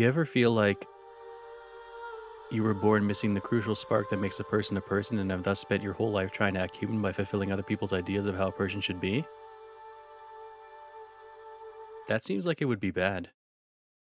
You ever feel like you were born missing the crucial spark that makes a person a person and have thus spent your whole life trying to act human by fulfilling other people's ideas of how a person should be? That seems like it would be bad.